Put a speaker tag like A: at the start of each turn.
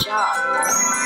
A: job.